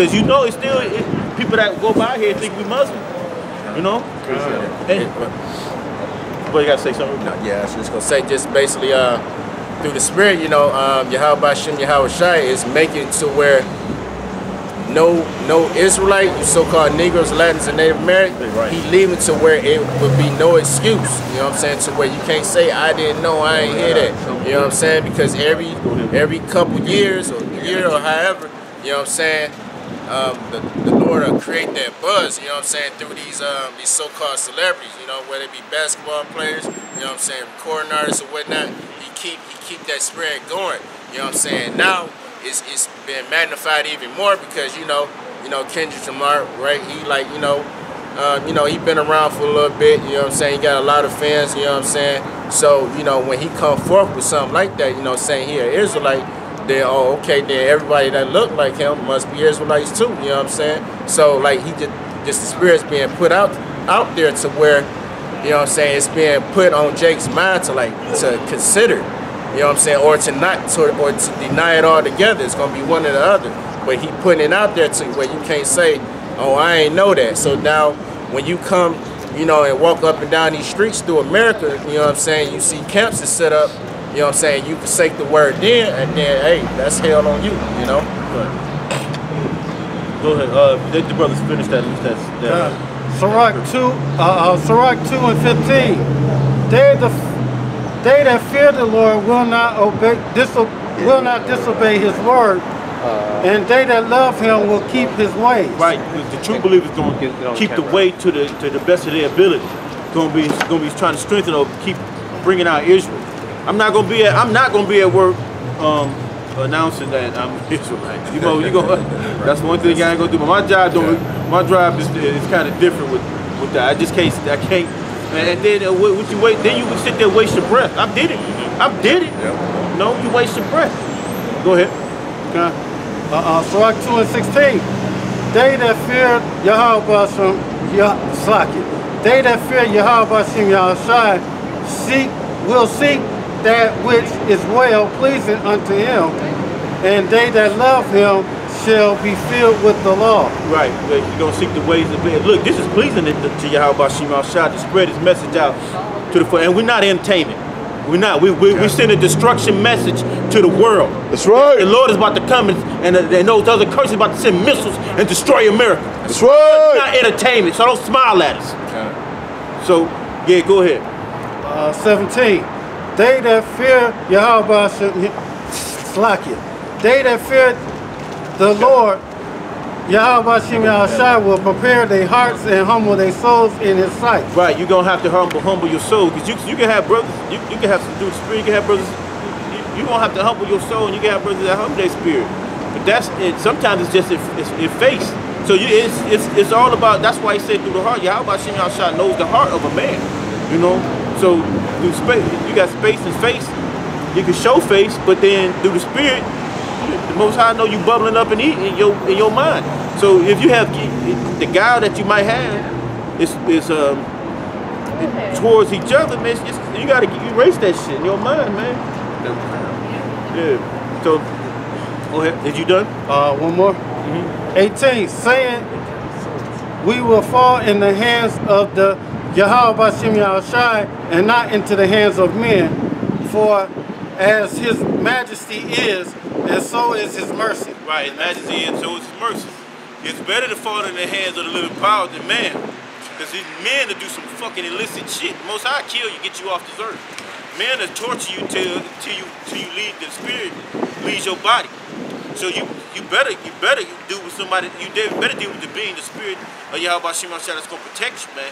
because you know it's still it, people that go by here think we Muslim. You know. Hey, but you gotta say something. No, yeah, I was just gonna say just basically uh through the spirit, you know, um Yahweh Shem Yahweh Shai is making it to where no no Israelite, so-called Negroes, Latins, and Native American, Right. he leaving to where it would be no excuse. You know what I'm saying? To where you can't say I didn't know, I ain't hear that. You know what I'm saying? Because every every couple years or year or however, you know what I'm saying, um, the, the Lord will create that buzz, you know what I'm saying, through these um, these so-called celebrities, you know, whether it be basketball players, you know what I'm saying, recording artists or whatnot, he keep he keep that spread going. You know what I'm saying? Now it's it's been magnified even more because you know, you know, Kendrick Lamar, right? He like, you know, uh, you know, he been around for a little bit, you know what I'm saying? He got a lot of fans, you know what I'm saying? So, you know, when he come forth with something like that, you know, saying he an Israelite, then oh okay, then everybody that looked like him must be Israelites too, you know what I'm saying? So like he just just the spirit's being put out out there to where, you know what I'm saying, it's being put on Jake's mind to like to consider, you know what I'm saying, or to not to, or to deny it altogether. It's gonna be one or the other. But he putting it out there to where you can't say, Oh, I ain't know that. So now when you come, you know, and walk up and down these streets through America, you know what I'm saying, you see camps is set up you know what I'm saying? You can say the word then, and then, hey, that's hell on you, you know? Go ahead. Uh, let the brothers finish that. That's that. Uh, Sirach 2, uh, uh, Sirach 2 and 15. They, the, they that fear the Lord will not obey, diso, will not disobey his word, and they that love him will keep his ways. Right. The true believers going Get- get to keep the way to the to the best of their ability. Going to be going to be trying to strengthen or keep bringing out Israel. I'm not going to be at I'm not going to be at work um, announcing that I'm Israelite. You know, you go. That's one thing I ain't gonna do. But my job don't. My job is, is kind of different with with that. I just can't. I can't. And then uh, what, what you wait? Then you can sit there and waste your breath. I did it. I did it. No, you waste your breath. Go ahead. Okay. Uh, uh, Sirach 2 and 16. They that fear Yahweh Hashem, Yah, Slaki. They that fear Yahweh Hashem Yahawashi seek, will seek that which is well pleasing unto him, and they that love him shall be filled with the law. Right. You're gonna seek the ways of it. Look, this is pleasing to, to Yahweh Shema Shah to spread his message out to the and we're not entertainment. We're not. We we we send a destruction message to the world. That's right. The Lord is about to come and and, uh, and those other curses about to send missiles and destroy America. That's right. It's right. not entertainment, so don't smile at us. So yeah, go ahead. Uh, 17. They that fear Yahweh Hashem, Slakia. They that fear the Lord, Yahweh Hashem Yahawashi will prepare their hearts and humble their souls in his sight. Right, you're gonna have to humble humble your soul because you you can have brothers, you, you can have some the spirit, you can have brothers, you, you gonna have to humble your soul and you can have brothers that humble their spirit. But that's it. Sometimes it's just in, it's in face. So you it's, it's it's all about. That's why he said through the heart. Yahweh Shem Yahshua knows the heart of a man. You know. So through space, you got space and face. You can show face, but then through the spirit, the Most High know you bubbling up and eating in your in your mind. So if you have the guy that you might have, is is um towards each other, man. It's, it's- you gotta erase that shit in your mind, man. Yeah. So, go ahead. Is you done? Uh, one more. 18. Saying, we will fall in the hands of the Yahweh Hashem Yahawashi and not into the hands of men. For as his majesty is, and so is his mercy. Right. His majesty and so is his mercy. It's better to fall in the hands of the living power than man. Because these men to do some fucking illicit shit. Most High kill you, get you off this earth. Men to torture you till till you till you leave the spirit leaves your body. So you you better you better do with somebody you better deal with the being the spirit of Yahweh Shema that's gonna protect you, man.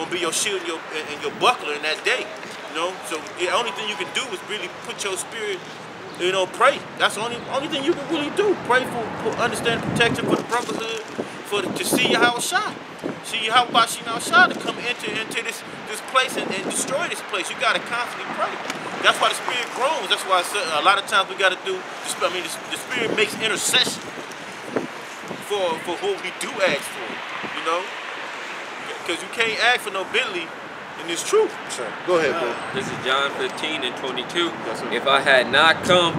Gonna be your shield and your and your buckler in that day. You know? So the only thing you can do is really put your spirit you know, pray. That's the only only thing you can really do. Pray for, for understanding protection for the brotherhood, for the, to see how shot. See how she now shot to come into into this this place and, and destroy this place. You gotta constantly pray. That's why the spirit groans. That's why a lot of times we gotta do. I mean, the, the spirit makes intercession for for who we do ask for. You know, because you can't ask for no Bentley, and it's true. Sure. Go ahead, bro. This is John 15 and 22. Yes. If I had not come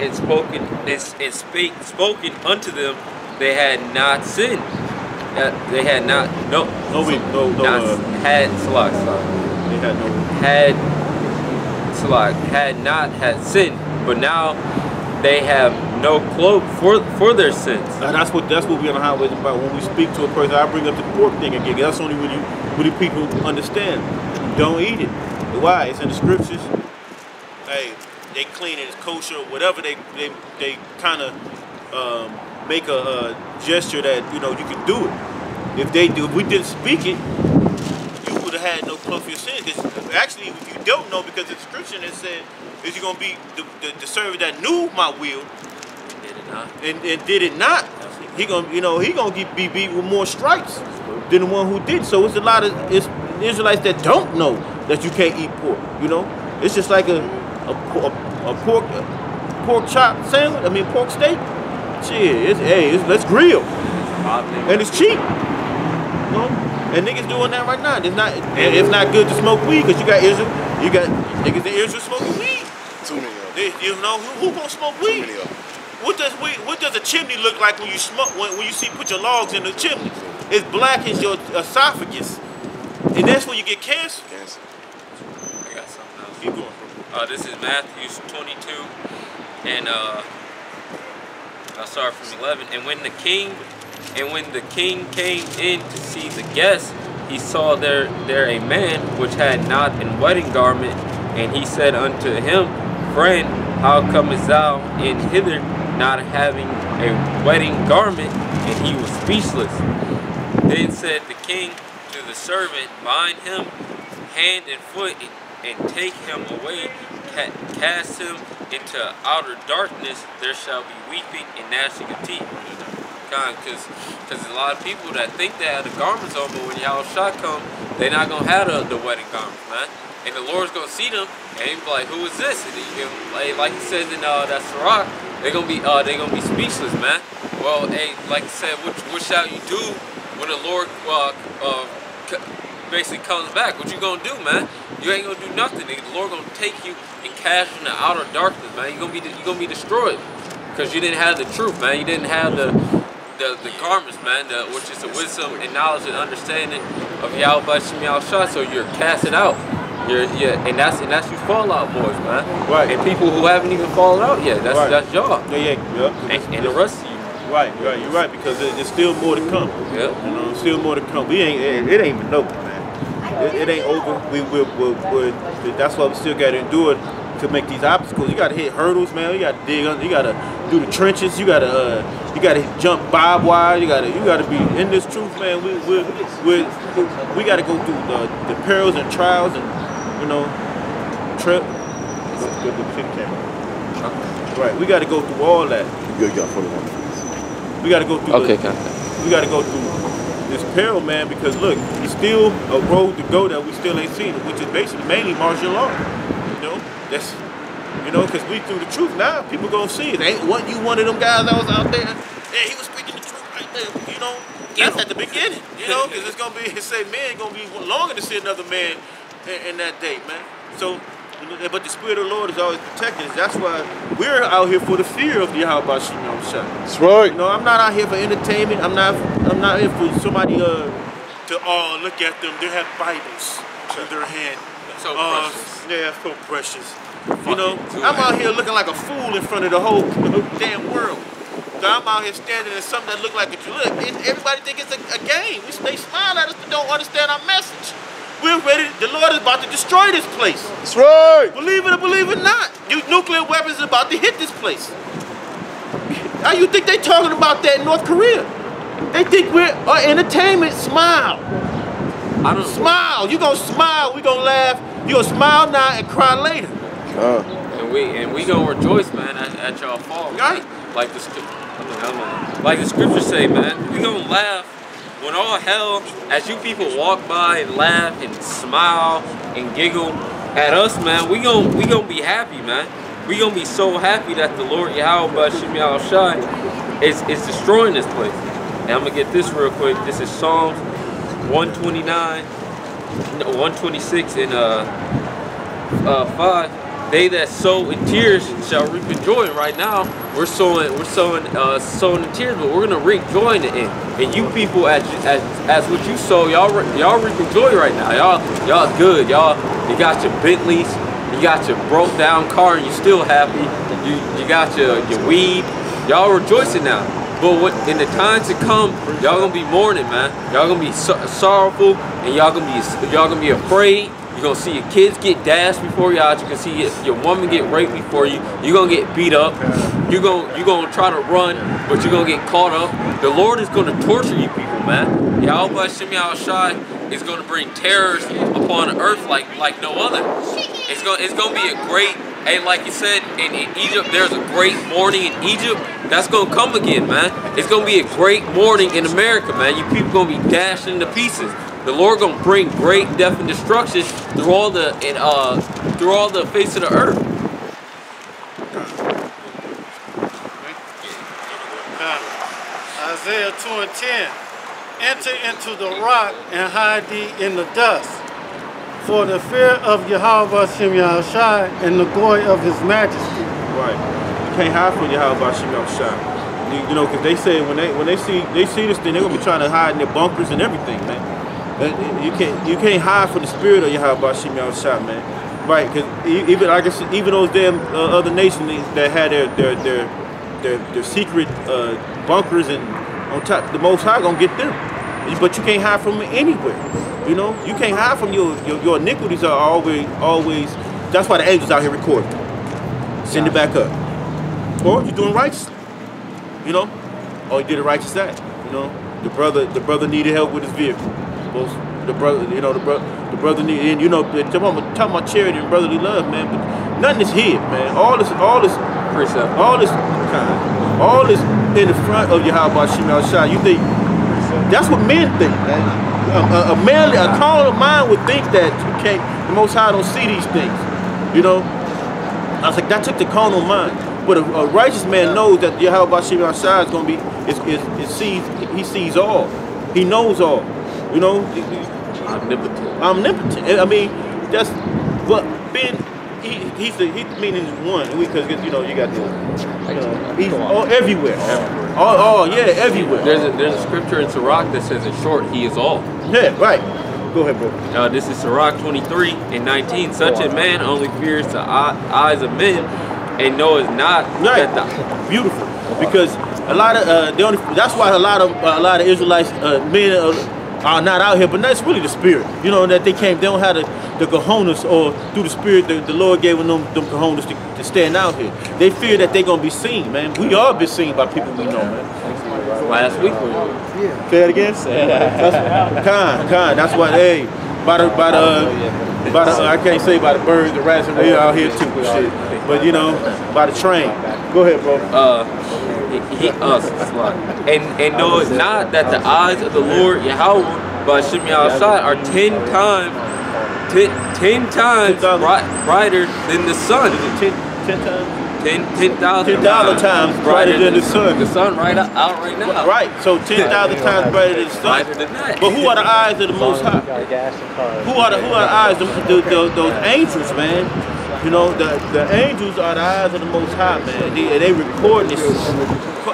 and spoken and, and speak, spoken unto them they had not sinned. Uh, they had not no No, wait, no, no, not uh, had salak, salak, They had no. had salak, had not had sinned, but now they have no cloak for for their sins. Uh, that's what that's what we're on the highways about. When we speak to a person, I bring up the pork thing again. That's only when you when the people understand. Don't eat it. Why? It's in the scriptures. Hey, they clean it, it's kosher, whatever. They they they kind of um, make a, a gesture that you know you can do it. If they do, if we didn't speak it, you would have had no cloak for your sins. 'Cause actually, if you don't know, because the scripture that said, "Is you're gonna be the, the, the servant that knew my will And, and did it not, he gonna you know he gonna get be beat with more stripes than the one who did. So it's a lot of it's Israelites that don't know that you can't eat pork. You know, it's just like a a, a, a pork a pork chop sandwich. I mean pork steak. Shit, it's hey, it's, let's grill and it's cheap. You know? And niggas doing that right now. It's not it's not good to smoke weed because you got Israel, you got niggas in Israel smoking weed. Too many of them. They, you know who, who gonna smoke Too weed? Many of them. What does we, what does a chimney look like when you smoke when, when you see put your logs in the chimney? It's black as your esophagus, and that's when you get cancer. Cancer. I got something else. Keep going. Uh, this is Matthew 22, and uh, I'll start from 11. And when the king, and when the king came in to see the guests, he saw there there a man which had not an wedding garment, and he said unto him, Friend, how comest thou in hither, not having a wedding garment? And he was speechless. Then said the king to the servant, Bind him hand and foot, and take him away, cast him into outer darkness. There shall be weeping and gnashing of teeth. Because because a lot of people that think they have the garments on, but when Yahweh shot come, they're not gonna have the, the wedding garments, man. And the Lord's gonna see them, and he be like, "Who is this?" And he, like, like he says in uh, that Sirach, they're gonna be uh, they gonna be speechless, man. Well, hey, like I said, what, what shall you do when the Lord uh, uh, basically comes back? What you gonna do, man? You ain't gonna do nothing. nigga. The Lord gonna take you and cast you in the outer darkness, man. You gonna be you gonna be destroyed because you didn't have the truth, man. You didn't have the the, the garments, man, the, which is the wisdom and knowledge and understanding of Yahweh. So you're casted out. You're yeah, and that's and that's you fallout boys, man. Right. And people who haven't even fallen out yet. That's Right. that's y'all. Yeah, yeah, yeah. And, and the rest of you. Right, right. You're right because there's still more to come. Yeah. You know, still more to come. We ain't. It, it ain't even over, man. It, it ain't over. We will. we we that's why we still got to endure to make these obstacles. You got to hit hurdles, man. You got to dig. under You got to do the trenches. You got to. Uh, you got to jump barbed wire. You got to. You got to be in this truth, man. We we we we got to go through the, the perils and trials and you know trip. Go to the pin camera. Right. We got to go through all that. You got 41. We got to go through. Okay, the, okay. we got to go through this peril, man, because look, it's still a road to go that we still ain't seen, which is basically mainly martial law. You know, that's you know, because we through the truth now, people gonna see it. Ain't what you one of them guys that was out there? Yeah, he was speaking the truth right there. You know, that's at the beginning. You know, because it's gonna be it say man gonna be longer to see another man in, in that day, man. So. But the Spirit of the Lord is always protecting us. That's why we're out here for the fear of Yahweh Shalom Shah. That's right. You know, I'm not out here for entertainment. I'm not. I'm not here for somebody uh to oh look at them. They have Bibles in their hand. So Uh, precious. yeah, so precious. You know, I'm out here looking like a fool in front of the whole damn world. So I'm out here standing in something that look like a look. It, everybody think it's a, a game. We, they smile at us, but don't understand our message. We're ready. The Lord is about to destroy this place. That's right. Believe it or believe it not, you nuclear weapons are about to hit this place. How you think they talking about that in North Korea? They think we're uh, entertainment. Smile, I don't. smile. You gonna smile? We gonna laugh. You gonna smile now and cry later. Uh, And we and we gonna rejoice, man, at, at y'all fall. Right. Like the scrip- I mean, I'm a- like the scriptures say, man. We gonna laugh when all hell, as you people walk by and laugh and smile and giggle at us, man. We gonna we gonna be happy, man. We gonna be so happy that the Lord Yahweh Yahweh Shai is is destroying this place. And I'm gonna get this real quick. This is Psalms 129, no, 126 and uh uh, 5, they that sow in tears shall reap in joy. Right now, we're sowing we're sowing uh, sowing in tears, but we're gonna reap joy in the end. And you people, as as, as what you sow, y'all y'all reaping joy right now. Y'all y'all good. Y'all you got your Bentleys, you got your broke down car, and you still happy. You you got your your weed. Y'all rejoicing now. But what in the times to come, y'all gonna be mourning, man. Y'all gonna be so, sorrowful, and y'all gonna be y'all gonna be afraid. You're gonna see your kids get dashed before y'all. You can see your, your woman get raped before you. You're gonna get beat up. You're gonna you're gonna try to run, but you're gonna get caught up. The Lord is gonna torture you people, man. Yahweh Shem Shai is gonna bring terrors upon earth like like no other. It's gonna it's gonna be a great and like you said in, in Egypt, there's a great morning in Egypt. That's gonna come again, man. It's gonna be a great morning in America, man. You people gonna be dashed into pieces. The Lord gonna bring great death and destruction through all the and uh through all the face of the earth. Isaiah 2 and 10. Enter into the rock and hide thee in the dust. For the fear of Yahweh Shem Shai and the glory of his majesty. Right. You can't hide from Yahweh Shem Shai. You, you know, because they say when they when they see they see this thing, they're gonna be trying to hide in their bunkers and everything, man. You can't you can't hide from the spirit of Yahweh Shem Shai, man. Right? Because even I guess even those damn uh, other nations that had their their their their, their secret uh, bunkers and on top, the Most High gonna get them. But you can't hide from them anywhere. You know, you can't hide from your your, your iniquities are always always. That's why the angels out here recording. Send it back up. Or you're doing righteously. You know, or you did a righteous act. You know, the brother the brother needed help with his vehicle. Most the brother, you know, the brother the brother needed, and you know, talking about, talking about charity and brotherly love, man. But nothing is hid, man. All this all this Precept. Uh, all this kind, all this in the front of Yahweh Shem Shai. You think that's what men think, man. A, a, a manly, a carnal mind would think that you can't. The Most High don't see these things, you know. I was like, that took the carnal mind. But a, a righteous man knows that Yahweh Shem Shai is going to be, is, is, is sees, he sees all. He knows all. You know, Omnipotent. omnipotent. I mean, that's but Ben. He, he's the he meaning one because you know you got the you know, he's all everywhere. Oh, oh yeah, everywhere. There's a there's a scripture in Sirach that says in short, he is all. yeah, right. Go ahead, bro. Uh, this is Sirach 23 and 19. Such a man only fears the eyes of men and knows not Right. that the Beautiful. Because a lot of uh, the only that's why a lot of uh, a lot of Israelites uh, men uh, are not out here, but that's really the spirit. You know that they came. They don't have the the cojones or through the spirit the, the Lord gave them them cojones to, to stand out here. They fear that they're gonna be seen, man. We all been seen by people we know, man. last week was Say it again. That's, kind, kind. That's what. Hey, by the by the by the I can't say by the birds, the rats, and they out here too. and Shit. But you know, by the train. Go ahead, bro. uh, he, he us and and know it not that the eyes of the Lord Yahweh by Shem Shai are ten times ten, ten times 10,000. brighter than the sun. Is it ten, ten times? Ten ten thousand 10,000 times brighter than the sun. The sun right out, out right now. Right. So ten thousand times brighter than the Brighter sun. than that. But who are the eyes of the Most High? Who are the who are the eyes? The, the, the, those angels, man. You know, the the angels are the eyes of the Most High, man. They, they record this.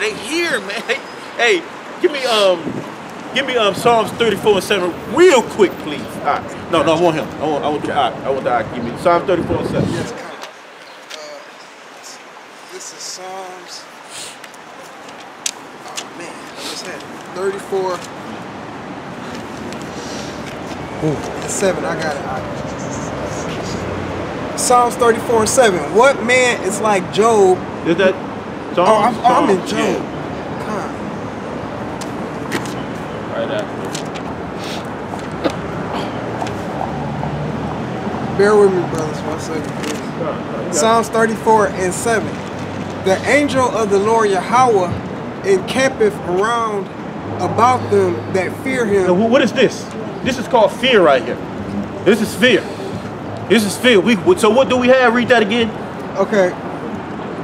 They hear, man. Hey, give me um, give me um Psalms thirty four and seven real quick, please. All right. No, no, I want him. I want I want the eye. I want the eye. Give me Psalm thirty four and seven. Yes, come. Uh, this is Psalms. Oh man, I just had it. 34. And 7, I got it. Psalms 34 and 7. What man is like Job? Is that Psalms? Oh, I'm, oh, I'm in? Job. Yeah. Right after. Bear with me, brothers, one second, please. Psalms 34 and 7. The angel of the Lord Yahweh encampeth around about them that fear him. Now, what is this? This is called fear right here. This is fear. This is fear. We, so what do we have? Read that again. Okay.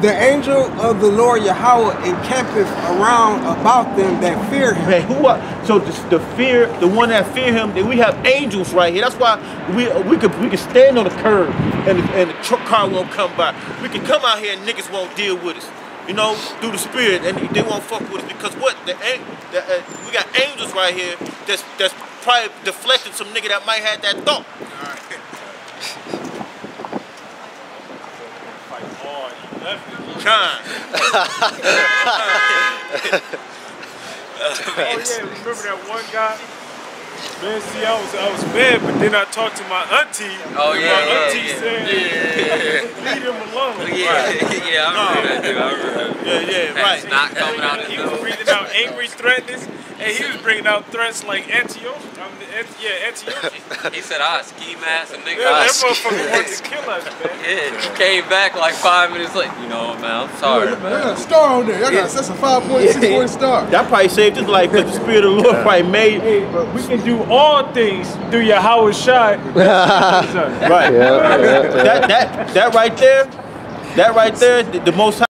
The angel of the Lord Yahweh encampeth around about them that fear him. Man, who are so the, the fear, the one that fear him? That we have angels right here. That's why we we could we could stand on the curb and the, and the truck car won't come by. We can come out here and niggas won't deal with us. you know, through the spirit, and they won't fuck with us because what? The, the uh, we got angels right here that's that's probably deflecting some nigga that might have that thought. Kind. Oh yeah, remember that one guy? Man, see, I was I was mad, but then I talked to my auntie. Oh, yeah, my yeah, auntie yeah. said, "Leave him alone." Yeah, yeah, I remember that dude. I remember that. Yeah, yeah, right. It's not coming out of He was breathing out angry threats, and he was bringing out threats like Antioch. I mean, Ant- yeah, Antioch. He said, "I ski mask and nigga." Yeah, I that ski- motherfucker wanted to kill us, man. Yeah, he came back like five minutes late. You know, man, I'm sorry, I got man. a star on there. Y'all got that's a 5.6 point star. That probably saved his life because the spirit of the Lord probably made. Hey, but we can do all things through Yahawashi. Right. That that that right there, that right there, the, the most.